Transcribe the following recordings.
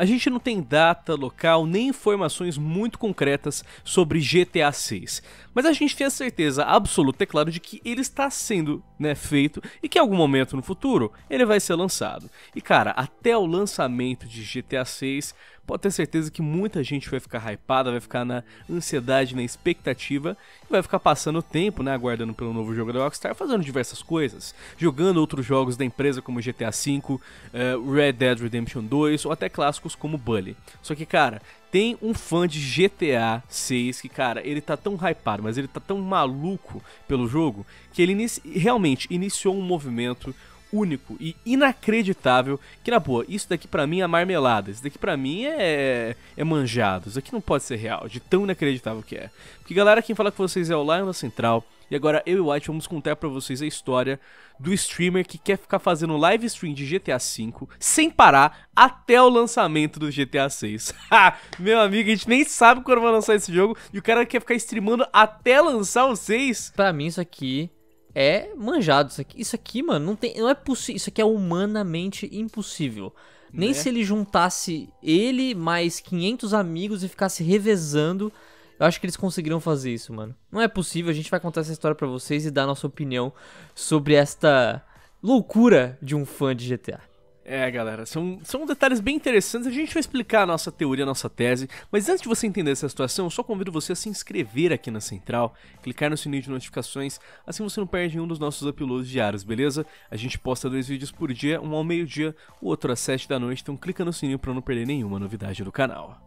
A gente não tem data, local, nem informações muito concretas sobre GTA 6. Mas a gente tem a certeza absoluta, é claro, de que ele está sendo né, feito e que em algum momento no futuro ele vai ser lançado. E cara, até o lançamento de GTA 6, pode ter certeza que muita gente vai ficar hypada, vai ficar na ansiedade, na expectativa, e vai ficar passando o tempo, né, aguardando pelo novo jogo da Rockstar, fazendo diversas coisas, jogando outros jogos da empresa como GTA V, uh, Red Dead Redemption 2 ou até clássicos como Bully. Só que, cara, tem um fã de GTA 6 que, cara, ele tá tão hypado, mas ele tá tão maluco pelo jogo que ele inici realmente iniciou um movimento único e inacreditável. Que na boa, isso daqui para mim é marmelada. Isso daqui para mim é, é manjado. Isso aqui não pode ser real, de tão inacreditável que é. Porque galera, quem fala com vocês é o Lion da Central. E agora eu e o White vamos contar para vocês a história do streamer que quer ficar fazendo live stream de GTA V sem parar até o lançamento do GTA 6. Meu amigo, a gente nem sabe quando vai lançar esse jogo e o cara quer ficar streamando até lançar o 6. Pra mim isso aqui é manjado. Isso aqui, isso aqui mano, não, tem, não é possível. Isso aqui é humanamente impossível. Nem né? se ele juntasse ele mais 500 amigos e ficasse revezando. Eu acho que eles conseguiriam fazer isso, mano. Não é possível. A gente vai contar essa história para vocês e dar nossa opinião sobre esta loucura de um fã de GTA. É, galera, são, são detalhes bem interessantes. A gente vai explicar a nossa teoria, a nossa tese. Mas antes de você entender essa situação, eu só convido você a se inscrever aqui na Central, clicar no sininho de notificações, assim você não perde nenhum dos nossos uploads diários, beleza? A gente posta dois vídeos por dia, um ao meio-dia, o outro às sete da noite, então clica no sininho para não perder nenhuma novidade do canal.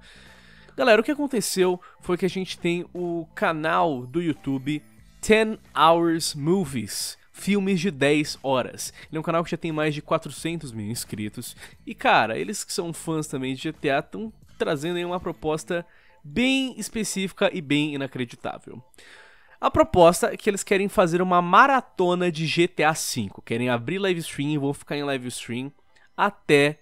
Galera, o que aconteceu foi que a gente tem o canal do YouTube 10 Hours Movies filmes de 10 horas. Ele é um canal que já tem mais de 400 mil inscritos. E cara, eles que são fãs também de GTA estão trazendo aí uma proposta bem específica e bem inacreditável. A proposta é que eles querem fazer uma maratona de GTA V. Querem abrir live stream e vão ficar em live stream até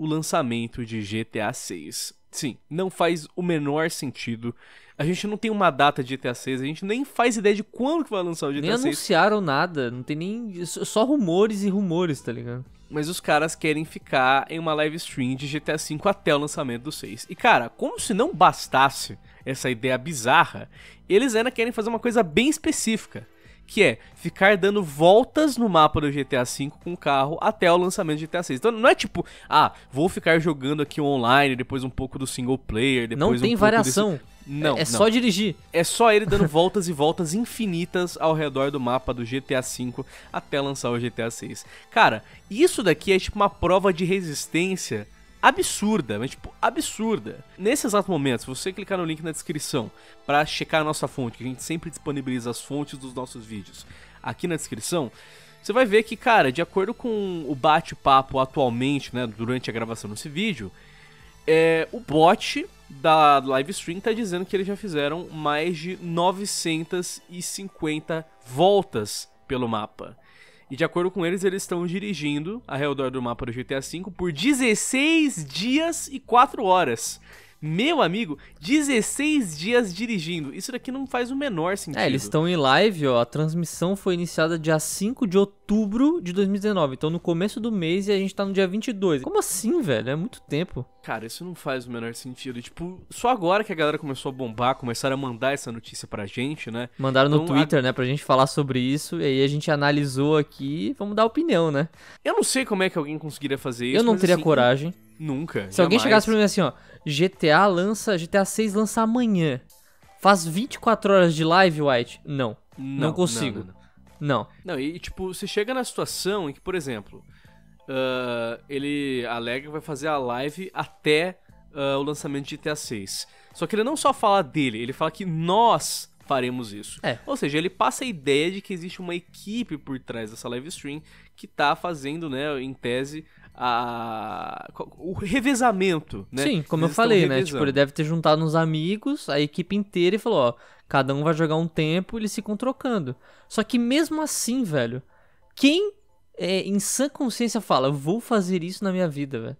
o lançamento de GTA 6. Sim, não faz o menor sentido a gente não tem uma data de GTA 6, a gente nem faz ideia de quando que vai lançar o GTA nem 6. Nem anunciaram nada, não tem nem. Só rumores e rumores, tá ligado? Mas os caras querem ficar em uma live stream de GTA V até o lançamento do 6. E cara, como se não bastasse essa ideia bizarra, eles ainda querem fazer uma coisa bem específica que é ficar dando voltas no mapa do GTA V com o carro até o lançamento do GTA 6. Então não é tipo, ah, vou ficar jogando aqui online, depois um pouco do single player, depois Não tem um variação. Desse... Não, é, é só dirigir. É só ele dando voltas e voltas infinitas ao redor do mapa do GTA V até lançar o GTA 6. Cara, isso daqui é tipo uma prova de resistência absurda, mas tipo, absurda. Nesse exato momento, se você clicar no link na descrição para checar a nossa fonte, que a gente sempre disponibiliza as fontes dos nossos vídeos aqui na descrição, você vai ver que, cara, de acordo com o bate-papo atualmente, né, durante a gravação desse vídeo, é, o bot da live stream tá dizendo que eles já fizeram mais de 950 voltas pelo mapa. E de acordo com eles, eles estão dirigindo ao redor do mapa do GTA V por 16 dias e 4 horas. Meu amigo, 16 dias dirigindo. Isso daqui não faz o menor sentido. É, eles estão em live, ó. A transmissão foi iniciada dia 5 de outubro de 2019. Então no começo do mês e a gente tá no dia 22. Como assim, velho? É muito tempo. Cara, isso não faz o menor sentido. Tipo, só agora que a galera começou a bombar, começaram a mandar essa notícia pra gente, né? Mandaram no então, Twitter, a... né, pra gente falar sobre isso. E aí a gente analisou aqui vamos dar opinião, né? Eu não sei como é que alguém conseguiria fazer isso. Eu não teria assim, coragem. Nunca. Se jamais. alguém chegasse pra mim assim, ó, GTA lança, GTA 6 lança amanhã. Faz 24 horas de live, White? Não. Não, não consigo. Não, não, não. não. e tipo, você chega na situação em que, por exemplo, uh, ele alega que vai fazer a live até uh, o lançamento de GTA 6. Só que ele não só fala dele, ele fala que nós faremos isso. É. Ou seja, ele passa a ideia de que existe uma equipe por trás dessa live stream que tá fazendo, né, em tese, a, o revezamento, né? Sim, como Eles eu falei, né? Tipo, ele deve ter juntado uns amigos, a equipe inteira e falou, ó, cada um vai jogar um tempo e eles ficam trocando. Só que mesmo assim, velho, quem é, em sã consciência fala, vou fazer isso na minha vida, velho?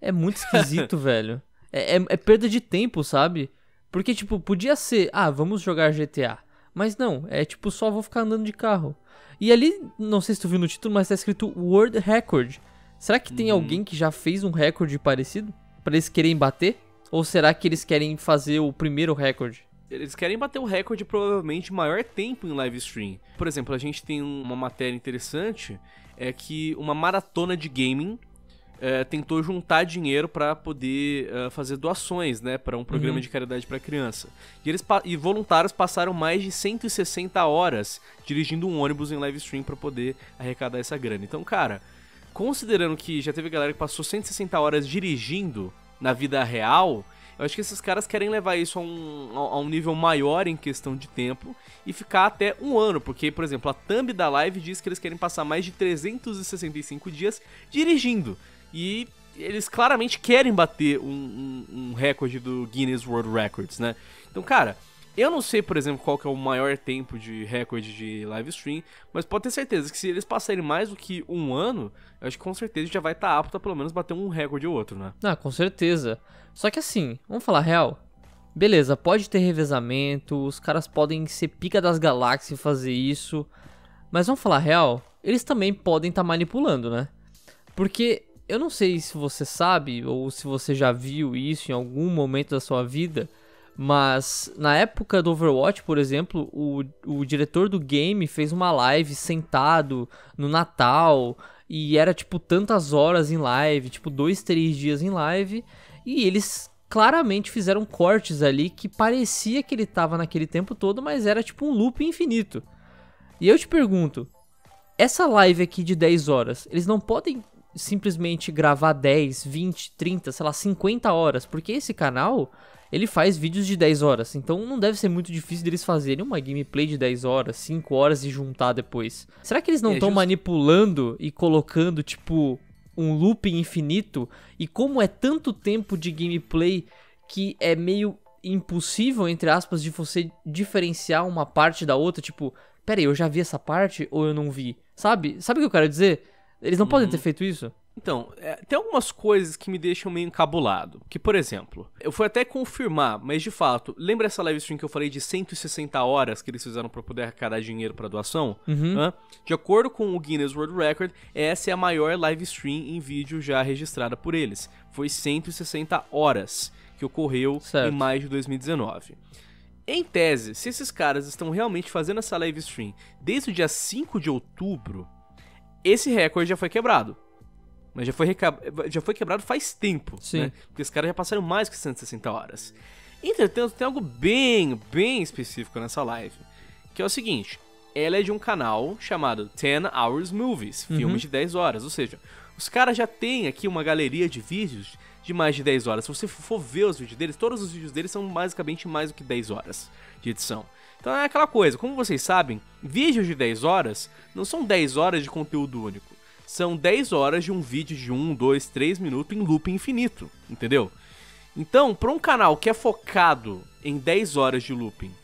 É muito esquisito, velho. É, é, é perda de tempo, sabe? Porque, tipo, podia ser, ah, vamos jogar GTA. Mas não, é tipo, só vou ficar andando de carro. E ali, não sei se tu viu no título, mas tá escrito World Record. Será que tem uhum. alguém que já fez um recorde parecido? Pra eles querem bater? Ou será que eles querem fazer o primeiro recorde? Eles querem bater o recorde provavelmente maior tempo em live stream. Por exemplo, a gente tem uma matéria interessante, é que uma maratona de gaming é, tentou juntar dinheiro para poder uh, fazer doações, né, para um programa uhum. de caridade para criança. E eles e voluntários passaram mais de 160 horas dirigindo um ônibus em live stream para poder arrecadar essa grana. Então, cara, considerando que já teve galera que passou 160 horas dirigindo na vida real, eu acho que esses caras querem levar isso a um, a um nível maior em questão de tempo e ficar até um ano, porque, por exemplo, a thumb da live diz que eles querem passar mais de 365 dias dirigindo. E eles claramente querem bater um, um, um recorde do Guinness World Records, né? Então, cara, eu não sei, por exemplo, qual que é o maior tempo de recorde de live stream, mas pode ter certeza que se eles passarem mais do que um ano, eu acho que com certeza já vai estar tá apto a pelo menos bater um recorde ou outro, né? Ah, com certeza. Só que assim, vamos falar real. Beleza, pode ter revezamento, os caras podem ser pica das galáxias e fazer isso. Mas vamos falar real, eles também podem estar tá manipulando, né? Porque eu não sei se você sabe ou se você já viu isso em algum momento da sua vida, mas na época do Overwatch, por exemplo, o, o diretor do game fez uma live sentado no Natal e era tipo tantas horas em live, tipo dois, três dias em live. E eles claramente fizeram cortes ali que parecia que ele tava naquele tempo todo, mas era tipo um loop infinito. E eu te pergunto, essa live aqui de 10 horas, eles não podem simplesmente gravar 10, 20, 30, sei lá, 50 horas, porque esse canal, ele faz vídeos de 10 horas, então não deve ser muito difícil deles fazerem uma gameplay de 10 horas, 5 horas e juntar depois. Será que eles não estão é just... manipulando e colocando, tipo, um looping infinito e como é tanto tempo de gameplay que é meio impossível, entre aspas, de você diferenciar uma parte da outra, tipo, peraí, eu já vi essa parte ou eu não vi? Sabe? Sabe o que eu quero dizer? Eles não uhum. podem ter feito isso? Então, é, tem algumas coisas que me deixam meio encabulado. Que, por exemplo, eu fui até confirmar, mas de fato, lembra essa live stream que eu falei de 160 horas que eles fizeram para poder arrecadar dinheiro para doação? Uhum. De acordo com o Guinness World Record, essa é a maior live stream em vídeo já registrada por eles. Foi 160 horas que ocorreu certo. em maio de 2019. Em tese, se esses caras estão realmente fazendo essa live stream desde o dia 5 de outubro, esse recorde já foi quebrado. Mas já foi, já foi quebrado faz tempo, Sim. né? Porque os caras já passaram mais que 160 horas. Entretanto, tem algo bem, bem específico nessa live, que é o seguinte. Ela é de um canal chamado 10 Hours Movies, uhum. filmes de 10 horas. Ou seja, os caras já têm aqui uma galeria de vídeos de mais de 10 horas. Se você for ver os vídeos deles, todos os vídeos deles são basicamente mais do que 10 horas de edição. Então é aquela coisa, como vocês sabem, vídeos de 10 horas não são 10 horas de conteúdo único são 10 horas de um vídeo de 1, 2, 3 minutos em loop infinito, entendeu? Então, para um canal que é focado em 10 horas de looping,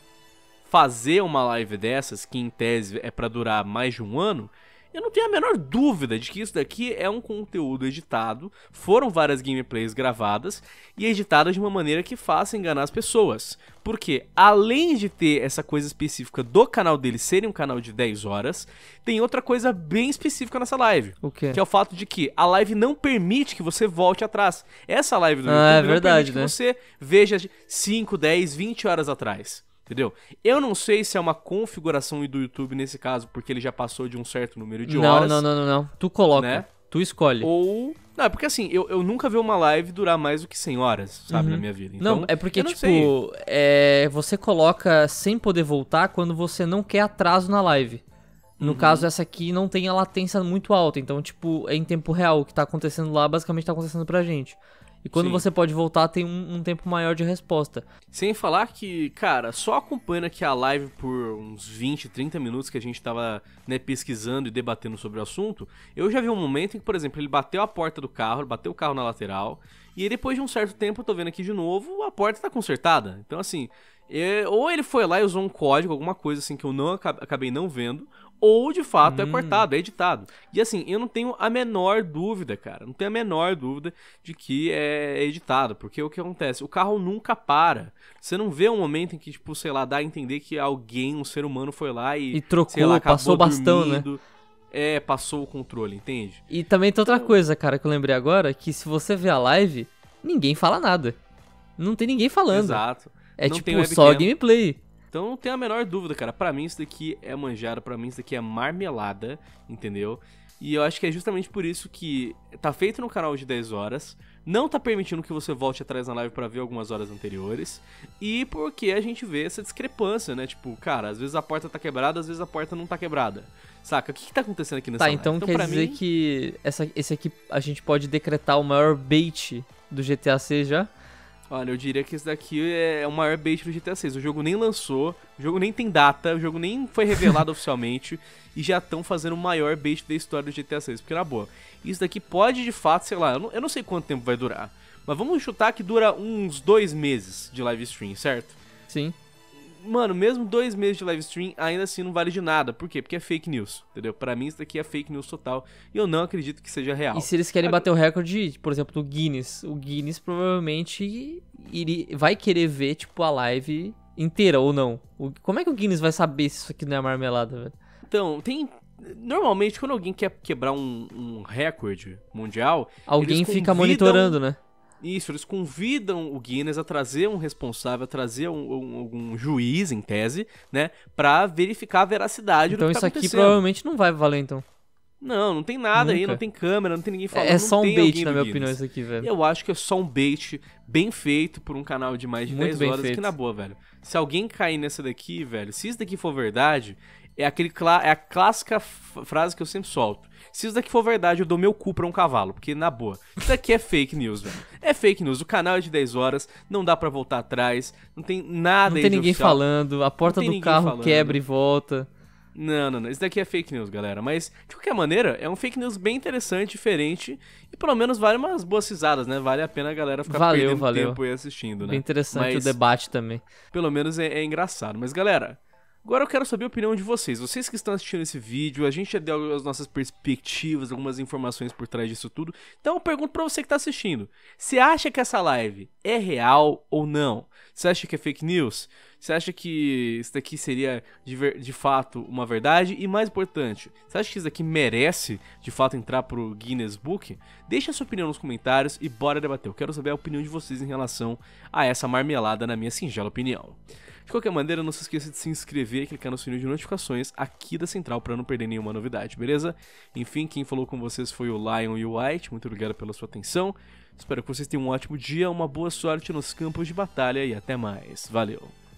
fazer uma live dessas, que em tese é para durar mais de um ano, eu não tenho a menor dúvida de que isso daqui é um conteúdo editado, foram várias gameplays gravadas e editadas de uma maneira que faça enganar as pessoas. Porque, além de ter essa coisa específica do canal dele serem um canal de 10 horas, tem outra coisa bem específica nessa live. O quê? Que é o fato de que a live não permite que você volte atrás. Essa live do ah, YouTube é não verdade, permite né? que você veja 5, 10, 20 horas atrás. Entendeu? Eu não sei se é uma configuração do YouTube nesse caso, porque ele já passou de um certo número de não, horas. Não, não, não, não. Tu coloca. Né? Tu escolhe. Ou. Não, é porque assim, eu, eu nunca vi uma live durar mais do que 100 horas, sabe, uhum. na minha vida. Então, não, é porque, tipo, é, você coloca sem poder voltar quando você não quer atraso na live. No uhum. caso, essa aqui não tem a latência muito alta, então, tipo, é em tempo real. O que tá acontecendo lá basicamente tá acontecendo pra gente. E quando Sim. você pode voltar, tem um, um, tempo maior de resposta. Sem falar que, cara, só acompanhando aqui a live por uns 20, 30 minutos que a gente tava né, pesquisando e debatendo sobre o assunto, eu já vi um momento em que, por exemplo, ele bateu a porta do carro, bateu o carro na lateral, e aí, depois de um certo tempo, eu tô vendo aqui de novo, a porta tá consertada. Então, assim, é, ou ele foi lá e usou um código, alguma coisa assim que eu não acabei não vendo, ou de fato é hum. é cortado, é editado. E assim, eu não tenho a menor dúvida, cara, não tenho a menor dúvida de que é editado, porque o que acontece? O carro nunca para. Você não vê um momento em que, tipo, sei lá, dá a entender que alguém, um ser humano foi lá e. E trocou, lá, passou o bastão, né? É, passou o controle, entende? E também tem outra coisa, cara, que eu lembrei agora, que se você vê a live, ninguém fala nada. Não tem ninguém falando. Exato. É não tipo só gameplay. Então não tem a menor dúvida, cara. Para mim isso daqui é manjada, para mim isso daqui é marmelada, entendeu? E eu acho que é justamente por isso que tá feito no canal de 10 horas, não tá permitindo que você volte atrás na live para ver algumas horas anteriores, e porque a gente vê essa discrepância, né? Tipo, cara, às vezes a porta tá quebrada, às vezes a porta não tá quebrada. Saca? O que, que tá acontecendo aqui nessa tá, live? Então, então quer dizer mim... que essa, esse aqui a gente pode decretar o maior bait do GTA 6 já? Olha, eu diria que esse daqui é o maior bait do GTA 6. O jogo nem lançou, o jogo nem tem data, o jogo nem foi revelado oficialmente e já estão fazendo o maior bait da história do GTA 6. Porque, na boa, isso daqui pode de fato, sei lá, eu não, eu não sei quanto tempo vai durar. Mas vamos chutar que dura uns dois meses de live stream, certo? Sim mano, mesmo dois meses de live stream, ainda assim não vale de nada. Por quê? Porque é fake news, entendeu? Pra mim isso daqui é fake news total e eu não acredito que seja real. E se eles querem bater o recorde, por exemplo, do Guinness, o Guinness provavelmente iria, vai querer ver, tipo, a live inteira ou não. O, como é que o Guinness vai saber se isso aqui não é marmelada, velho? Então, tem normalmente quando alguém quer quebrar um, um recorde mundial, alguém fica monitorando, né? Isso, eles convidam o Guinness a trazer um responsável, a trazer um, um, um juiz, em tese, né? Pra verificar a veracidade então, do que tá Então isso aqui provavelmente não vai valer, então. Não, não tem nada Nunca. aí, não tem câmera, não tem ninguém falando. É, é só um bait, na minha Guinness. opinião, isso aqui, velho. Eu acho que é só um bait bem feito por um canal de mais de Muito 10 horas, feito. que na boa, velho. Se alguém cair nessa daqui, velho, se isso daqui for verdade, é, aquele é a clássica frase que eu sempre solto. Se isso daqui for verdade, eu dou meu cu pra um cavalo. Porque, na boa, isso daqui é fake news, velho. É fake news. O canal é de 10 horas, não dá para voltar atrás, não tem nada Não tem ninguém oficial. falando, a porta do carro falando. quebra e volta. Não, não, não. Isso daqui é fake news, galera. Mas, de qualquer maneira, é um fake news bem interessante, diferente. E pelo menos vale umas boas risadas, né? Vale a pena a galera ficar valeu, perdendo valeu. tempo e assistindo, né? Bem interessante Mas, o debate também. Pelo menos é, é engraçado. Mas, galera, Agora eu quero saber a opinião de vocês. Vocês que estão assistindo esse vídeo, a gente já deu as nossas perspectivas, algumas informações por trás disso tudo. Então eu pergunto para você que está assistindo: você acha que essa live é real ou não? Você acha que é fake news? Você acha que isso daqui seria de, ver, de fato uma verdade? E mais importante, você acha que isso daqui merece de fato entrar pro Guinness Book? Deixa a sua opinião nos comentários e bora debater. Eu quero saber a opinião de vocês em relação a essa marmelada, na minha singela opinião. De qualquer maneira, não se esqueça de se inscrever e clicar no sininho de notificações aqui da Central para não perder nenhuma novidade, beleza? Enfim, quem falou com vocês foi o Lion e o White, muito obrigado pela sua atenção. Espero que vocês tenham um ótimo dia, uma boa sorte nos campos de batalha e até mais. Valeu!